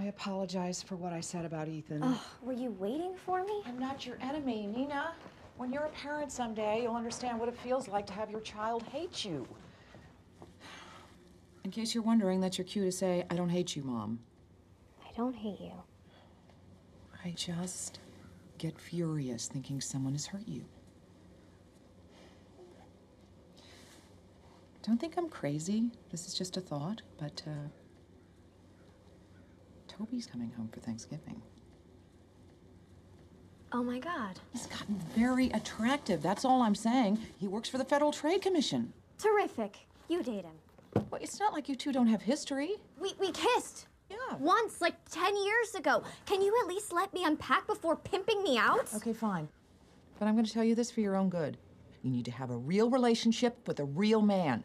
I apologize for what I said about Ethan. Ugh, were you waiting for me? I'm not your enemy, Nina. When you're a parent someday, you'll understand what it feels like to have your child hate you. In case you're wondering, that's your cue to say, I don't hate you, Mom. I don't hate you. I just get furious thinking someone has hurt you. Don't think I'm crazy. This is just a thought, but uh, Toby's coming home for Thanksgiving. Oh my god. He's gotten very attractive. That's all I'm saying. He works for the Federal Trade Commission. Terrific. You date him. Well, it's not like you two don't have history. We, we kissed. Yeah. Once, like 10 years ago. Can you at least let me unpack before pimping me out? Okay, fine. But I'm going to tell you this for your own good. You need to have a real relationship with a real man.